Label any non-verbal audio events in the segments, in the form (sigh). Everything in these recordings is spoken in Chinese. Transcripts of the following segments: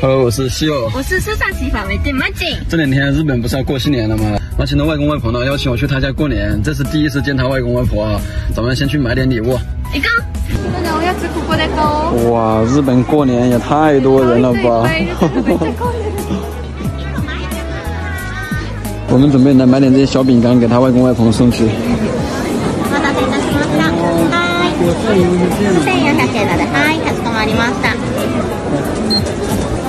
Hello，我是西欧。我是时尚洗发美店马景。这两天日本不是要过新年了吗？马琴的外公外婆呢邀请我去他家过年，这是第一次见他外公外婆啊，咱们先去买点礼物。一个。哇，日本过年也太多人了吧！我们准备来买点这些小饼干给他外公外婆送去。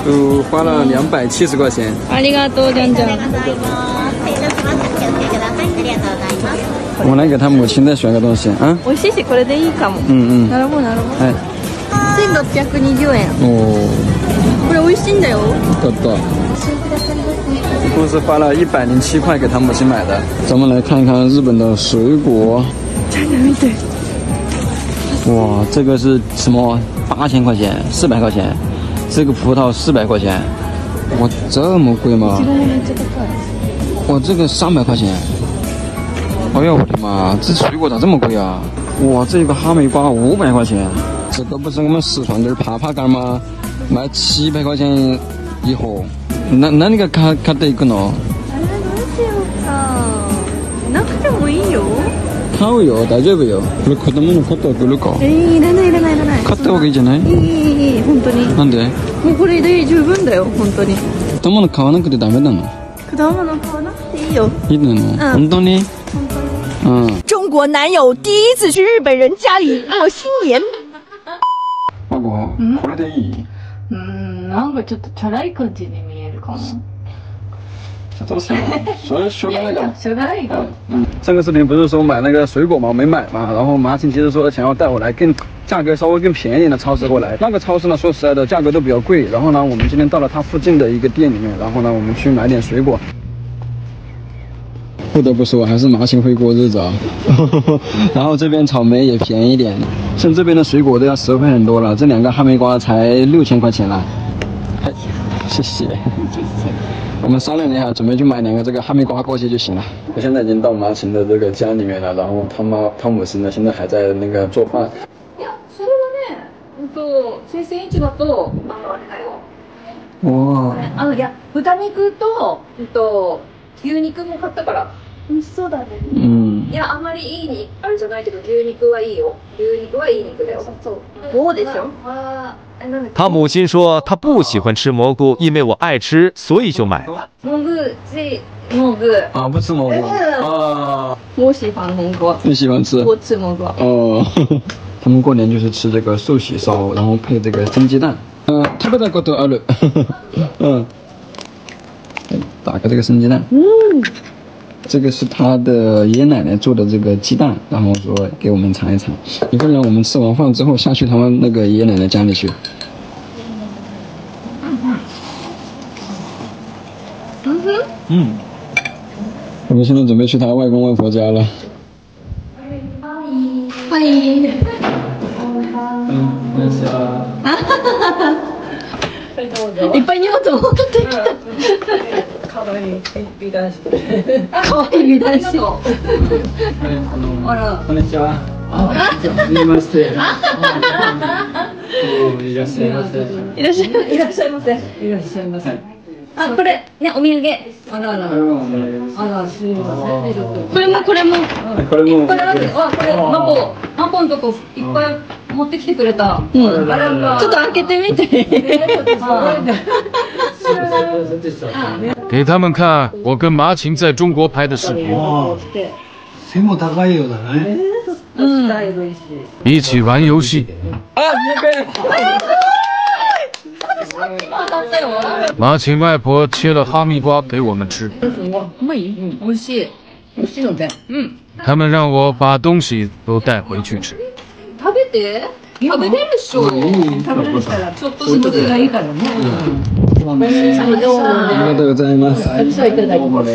都花了两百七十块钱。ありがとう、酱酱。我来给他母亲再选个东西啊。美味しいしこれでいいかも。嗯嗯。なるほどなるほど。哎。千六百二十円。哦。これ美味しいんだよ。多多。一共是花了一百零七块给他母亲买的。咱们来看一看日本的水果。哇，这个是什么？八千块钱，四百块钱。 这个葡萄四百块钱，哇，这么贵吗？哇，这个三百块钱。哎呦我的妈，这水果咋这么贵啊？哇，这个哈密瓜五百块钱，这个不是我们四川这儿耙耙干吗？卖七百块钱一盒。那那你个卡卡得一个喏？なくてもいいよ。買うよ、大丈夫よ。これ子供の買ってあげるか。えー、いらないいらないいらない。 買った方がいいじゃない？いいいいいい本当に。なんで？もうこれで十分だよ本当に。果物買わなくてダメなの？果物買わなくていいよ。いいの？本当に？本当に。嗯。中国男友第一次去日本人家里过新年。外国，これでいい？うん、なんかちょっとチャラい感じに見えるかな。这是，(laughs) 所以说那个，说那个，嗯，上个视频不是说买那个水果嘛，没买嘛，然后马青其实说想要带我来更价格稍微更便宜的超市过来，那个超市呢，说实在的，价格都比较贵。然后呢，我们今天到了它附近的一个店里面，然后呢，我们去买点水果。不得不说，还是麻青会过日子啊。(laughs) 然后这边草莓也便宜一点，像这边的水果都要十块很多了，这两个哈密瓜才六千块钱了。谢谢。我们商量了一下，准备去买两个这个哈密瓜过去就行了。我现在已经到马琴的这个家里面了，然后他妈汤姆斯呢，现在还在那个做饭。いや、それはね、うんと生鮮市場とあのあれだよ。哇。あのいや豚肉とうんと牛肉も買ったから。 美味しそうだね。嗯。いやあまりいいにあれじゃないけど牛肉はいいよ。牛肉はいい肉だよ。そう。そうでしょ。他母亲说他不喜欢吃蘑菇，因为我爱吃，所以就买了。蘑菇这蘑菇啊，不吃蘑菇啊。我喜欢蘑菇。你喜欢吃？我吃蘑菇。哦，他们过年就是吃这个寿喜烧，然后配这个生鸡蛋。嗯，特别大个头阿鲁。嗯。打开这个生鸡蛋。嗯。 这个是他的爷爷奶奶做的这个鸡蛋，然后说给我们尝一尝。一会儿呢，我们吃完饭之后下去他们那个爷爷奶奶家里去。嗯哼。嗯。我们现在准备去他外公外婆家了。欢迎。嗯，欢迎。哈哈哈哈。いっぱい荷物持ってきた。 可愛い美男子。可愛い美男子。あら。こんにちは。あ、すみません。いらっしゃいませ。いらっしゃい。いらっしゃいませ。いらっしゃいませ。あ、これねお土産。あらあら。あらすみません。これもこれも。これも。これはこれマポマポのとこいっぱい持ってきてくれた。うん。ちょっと開けてみて。(laughs) 给他们看我跟麻琴在中国拍的视频。背も高いようだね。嗯。一起玩游戏。啊，你别。麻琴外婆切了哈密瓜给我们吃。美味しい。美味しいので。嗯。他们让我把东西都带回去吃。 食べれるでしょ。食べれるからちょっとずつがいいからね。ありがとうございます。私はいただきます。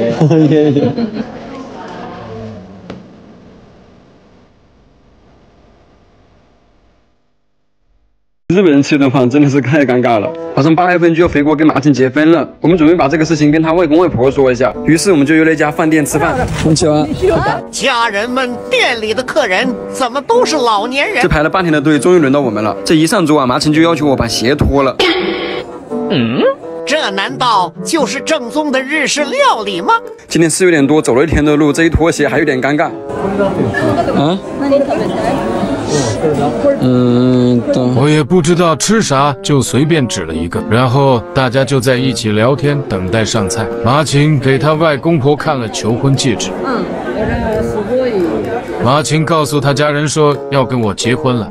日本人吃顿饭真的是太尴尬了，马上八月份就要回国跟马琴结婚了，我们准备把这个事情跟他外公外婆说一下，于是我们就约了一家饭店吃饭。你起啊！家人们，店里的客人怎么都是老年人？这排了半天的队，终于轮到我们了。这一上桌啊，麻琴就要求我把鞋脱了。嗯，这难道就是正宗的日式料理吗？今天事有点多，走了一天的路，这一脱鞋还有点尴尬。啊？嗯，我也不知道吃啥，就随便指了一个，然后大家就在一起聊天，等待上菜。马琴给他外公婆看了求婚戒指。嗯，马琴告诉他家人说要跟我结婚了。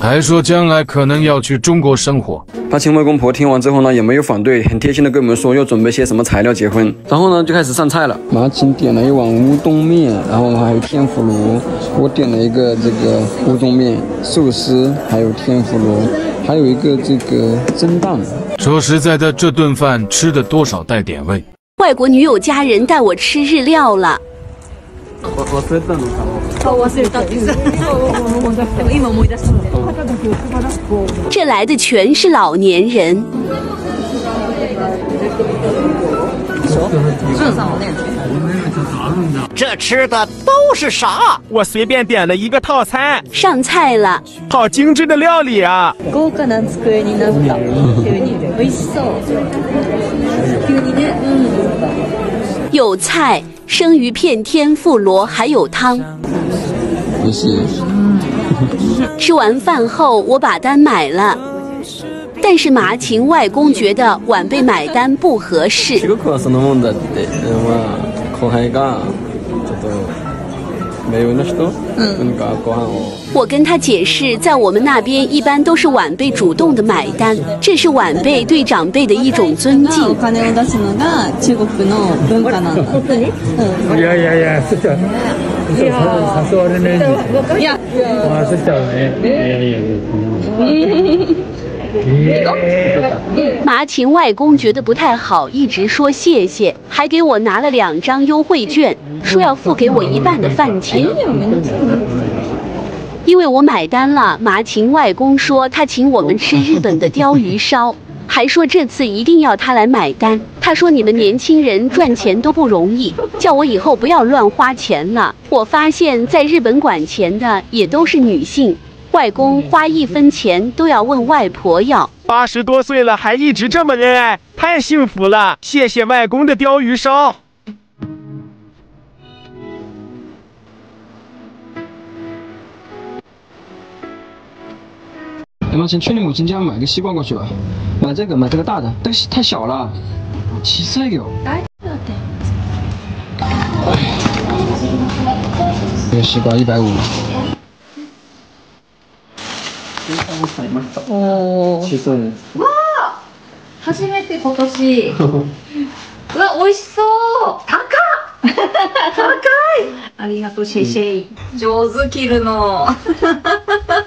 还说将来可能要去中国生活。马琴外公婆听完之后呢，也没有反对，很贴心的跟我们说要准备些什么材料结婚。然后呢，就开始上菜了。马琴点了一碗乌冬面，然后还有天妇罗。我点了一个这个乌冬面、寿司，还有天妇罗，还有一个这个蒸蛋。说实在的，这顿饭吃的多少带点味。外国女友家人带我吃日料了。这来的全是老年人。这吃的都是啥？我随便点了一个套餐。上菜了，好精致的料理啊！有菜。生鱼片、天妇罗，还有汤。吃完饭后，我把单买了，但是麻琴外公觉得晚辈买单不合适。我。跟他解释，在我们那边一般都是晚辈主动的买单，这是晚辈对长辈的一种尊敬。(laughs) (laughs) (laughs) 麻琴外公觉得不太好，一直说谢谢，还给我拿了两张优惠券，说要付给我一半的饭钱。因为我买单了，麻琴外公说他请我们吃日本的鲷鱼烧，还说这次一定要他来买单。他说你们年轻人赚钱都不容易，叫我以后不要乱花钱了。我发现在日本管钱的也都是女性。外公花一分钱都要问外婆要，八十多岁了还一直这么恩爱，太幸福了！谢谢外公的鲷鱼烧。哎妈，先去你母亲家买个西瓜过去吧，买这个，买这个大的，但是太小了，七岁哟。这个西瓜一百五。初めて今年。(laughs) うわ、美味しそう高っ高い (laughs) ありがとう、シェイシェイ。上手切るの。(laughs)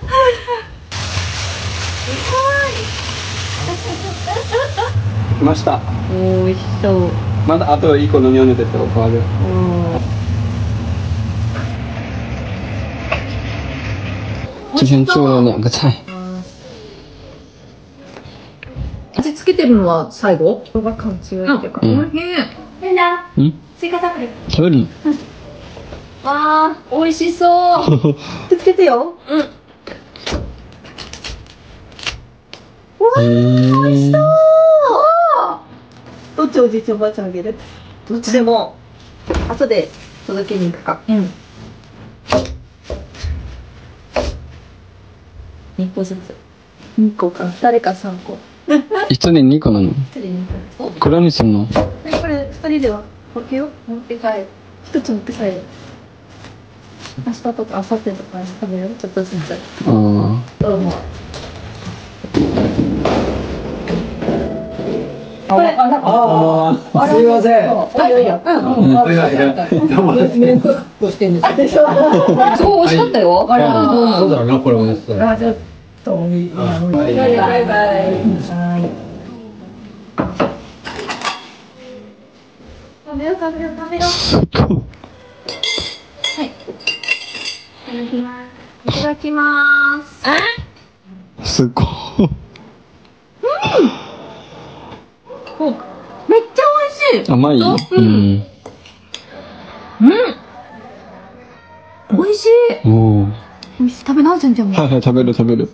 すごい。来ました。美味しそう。まだあと一個のニョニョ出てる。変わる。今天做了两个菜。味付けてるのは最後？人が勘違いっていうか。うん。変だ。うん？スイカ食べる。食べるの？わあ、美味しそう。(laughs) つけてよ。うん。わあ、美味しそう。どっちおじいちゃんおばあちゃんあげる。どっちでも。後で届けに行くか。うん。2個ずつ。2個か。誰か3個。一人2個なの？これにすんの？これ2人では分けよ。う持って帰る。1つ持って帰る。明日とか明後日とかに食べよう。ちょっとずつ。ああどうもああ、すみません。いやいや。うん。いやいや。してんですか。(laughs) すごい美味しかったよ。あら。そうだろうな、これ。あ、じゃと。バイバイ。はい。食べよう食べよう食べよう。はい。いただきます。いただきます。すごい。うん。めっちゃ美味しい。甘い？うん。うん。美味しい。おお。美味しい。食べな全然もう。はいはい食べる食べる。